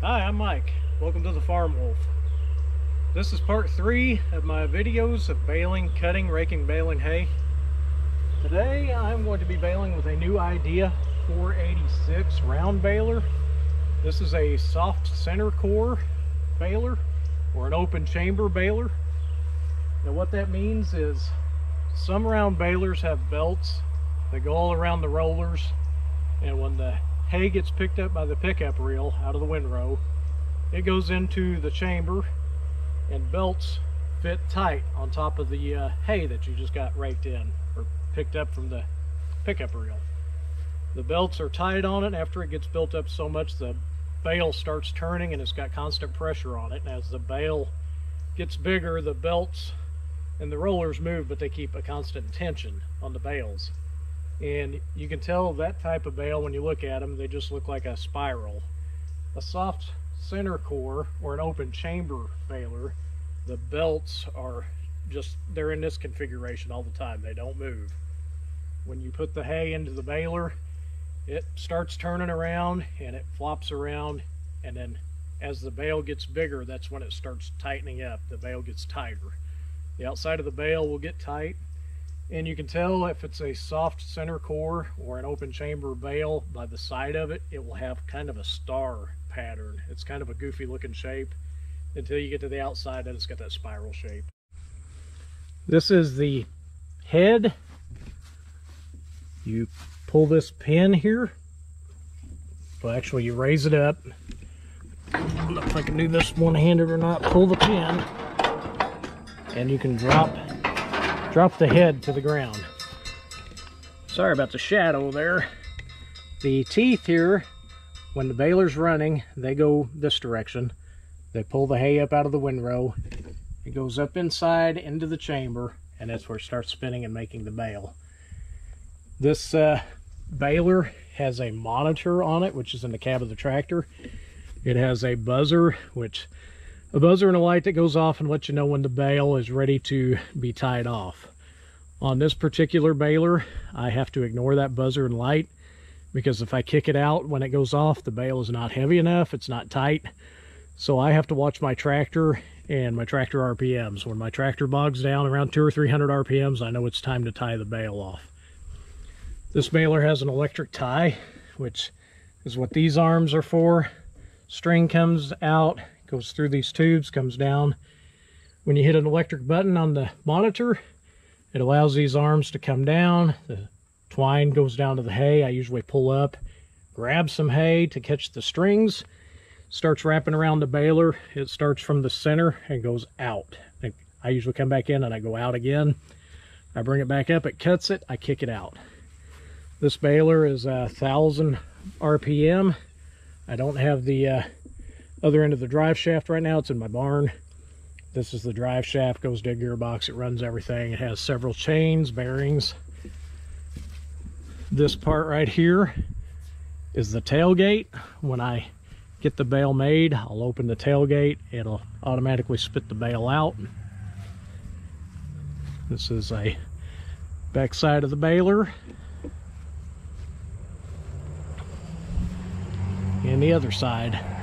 Hi, I'm Mike. Welcome to the Farm Wolf. This is part three of my videos of baling, cutting, raking, baling hay. Today I'm going to be baling with a New Idea 486 round baler. This is a soft center core baler or an open chamber baler. Now what that means is some round balers have belts that go all around the rollers and when the hay gets picked up by the pickup reel out of the windrow. It goes into the chamber and belts fit tight on top of the uh, hay that you just got raked in or picked up from the pickup reel. The belts are tight on it after it gets built up so much the bale starts turning and it's got constant pressure on it. And as the bale gets bigger the belts and the rollers move but they keep a constant tension on the bales and you can tell that type of bale when you look at them they just look like a spiral. A soft center core or an open chamber baler the belts are just they're in this configuration all the time. They don't move. When you put the hay into the baler it starts turning around and it flops around. And then as the bale gets bigger that's when it starts tightening up. The bale gets tighter. The outside of the bale will get tight and you can tell if it's a soft center core or an open chamber bale by the side of it it will have kind of a star pattern. It's kind of a goofy looking shape. Until you get to the outside and it's got that spiral shape. This is the head. You pull this pin here. Well actually you raise it up. I don't know if I can do this one-handed or not. Pull the pin. And you can drop drop the head to the ground. Sorry about the shadow there. The teeth here, when the baler's running, they go this direction. They pull the hay up out of the windrow. It goes up inside into the chamber, and that's where it starts spinning and making the bale. This uh, baler has a monitor on it, which is in the cab of the tractor. It has a buzzer, which a buzzer and a light that goes off and lets you know when the bale is ready to be tied off. On this particular baler, I have to ignore that buzzer and light because if I kick it out when it goes off, the bale is not heavy enough, it's not tight. So I have to watch my tractor and my tractor RPMs. When my tractor bogs down around two or 300 RPMs, I know it's time to tie the bale off. This baler has an electric tie, which is what these arms are for. String comes out, goes through these tubes, comes down. When you hit an electric button on the monitor, it allows these arms to come down. The twine goes down to the hay. I usually pull up, grab some hay to catch the strings, starts wrapping around the baler. It starts from the center and goes out. I usually come back in and I go out again. I bring it back up, it cuts it, I kick it out. This baler is a thousand RPM. I don't have the uh, other end of the drive shaft right now. It's in my barn. This is the drive shaft, goes to a gearbox. It runs everything. It has several chains, bearings. This part right here is the tailgate. When I get the bale made, I'll open the tailgate. It'll automatically spit the bale out. This is a back side of the baler. And the other side.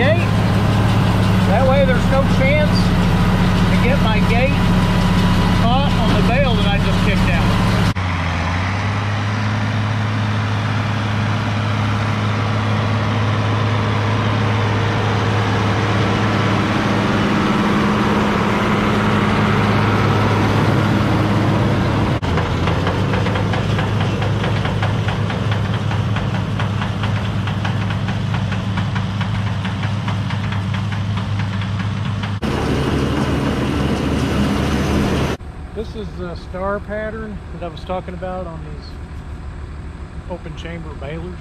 gate. That way there's no chance to get my gate caught on the bale that I just kicked out. star pattern that I was talking about on these open chamber balers.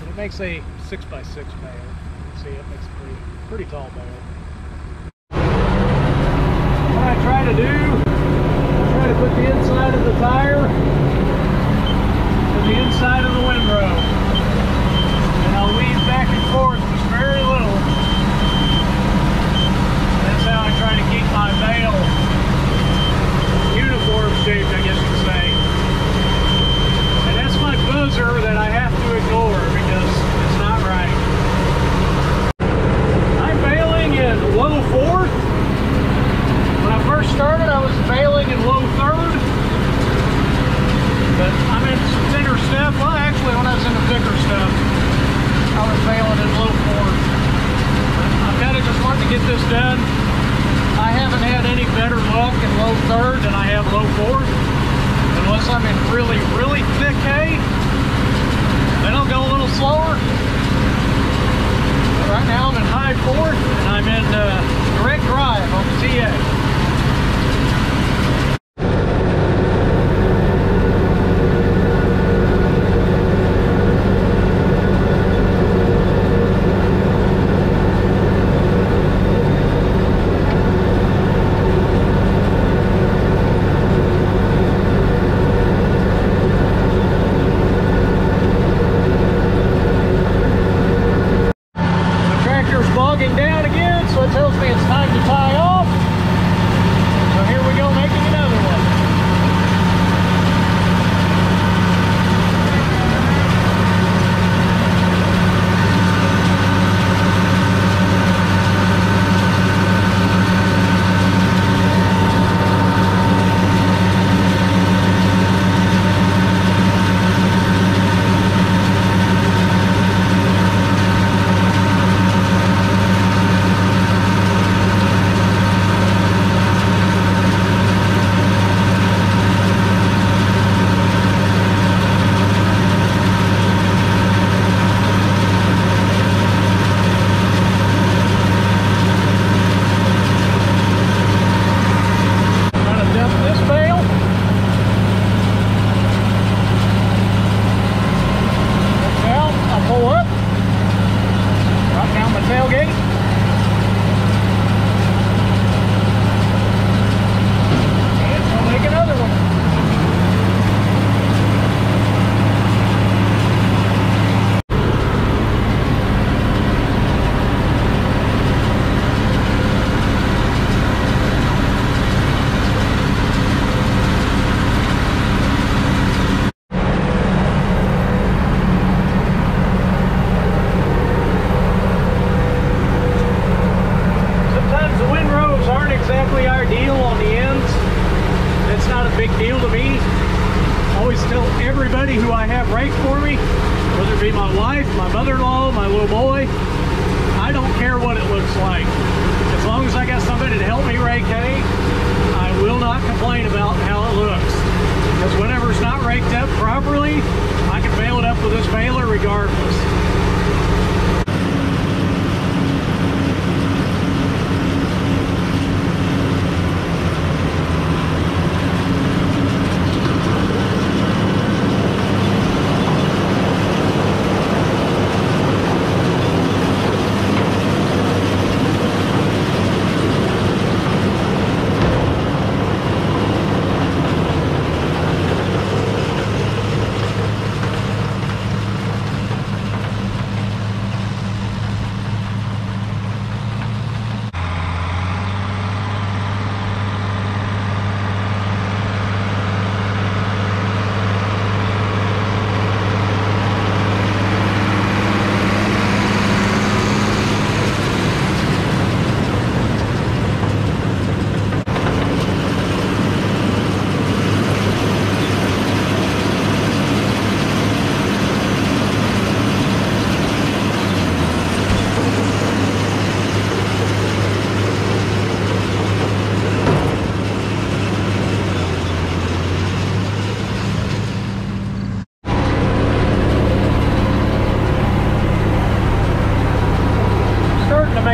And it makes a 6x6 bale. You can see it makes a pretty, pretty tall bale. What I try to do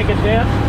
make a dip.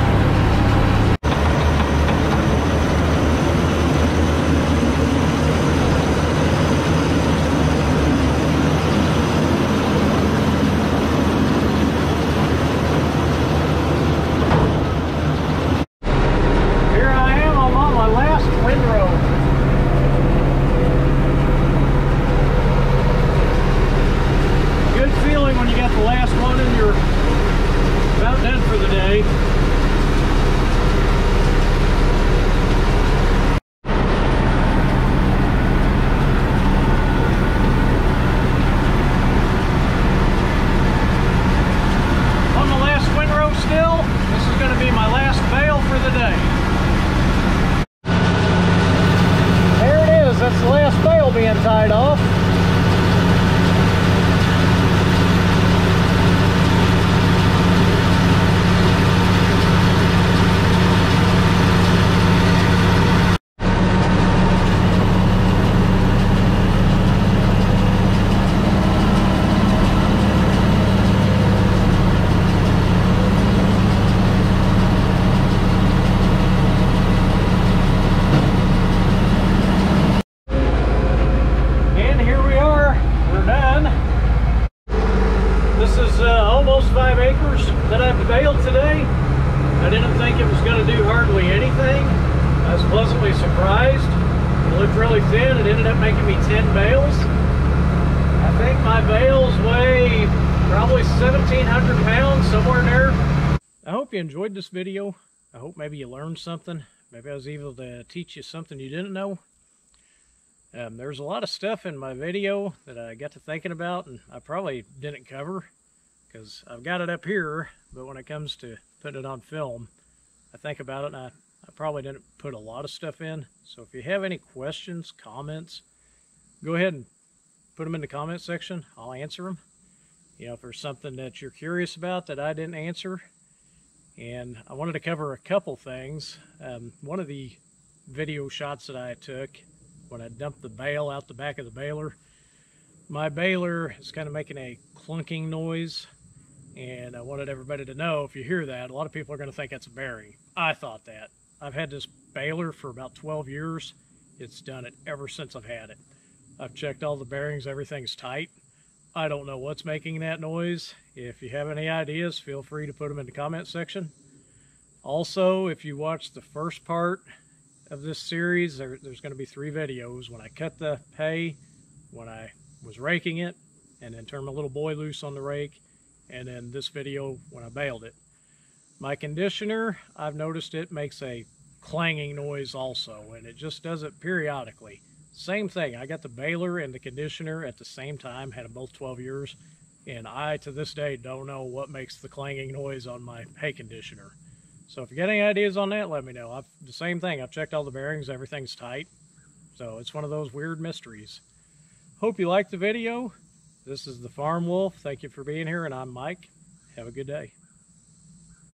1,700 pounds, somewhere. I hope you enjoyed this video. I hope maybe you learned something. Maybe I was able to teach you something you didn't know. Um, there's a lot of stuff in my video that I got to thinking about and I probably didn't cover because I've got it up here, but when it comes to putting it on film, I think about it and I, I probably didn't put a lot of stuff in. So if you have any questions, comments, go ahead and put them in the comment section. I'll answer them. You know, if there's something that you're curious about that I didn't answer, and I wanted to cover a couple things. Um, one of the video shots that I took when I dumped the bale out the back of the baler. My baler is kind of making a clunking noise and I wanted everybody to know if you hear that, a lot of people are going to think it's a bearing. I thought that. I've had this baler for about 12 years. It's done it ever since I've had it. I've checked all the bearings, everything's tight. I don't know what's making that noise. If you have any ideas, feel free to put them in the comment section. Also, if you watch the first part of this series, there, there's going to be three videos. When I cut the hay, when I was raking it, and then turned my little boy loose on the rake, and then this video when I baled it. My conditioner, I've noticed it makes a clanging noise also, and it just does it periodically. Same thing, I got the baler and the conditioner at the same time, had them both 12 years, and I, to this day, don't know what makes the clanging noise on my hay conditioner. So if you got any ideas on that, let me know. I've, the same thing, I've checked all the bearings, everything's tight. So it's one of those weird mysteries. Hope you liked the video. This is the Farm Wolf. Thank you for being here, and I'm Mike. Have a good day.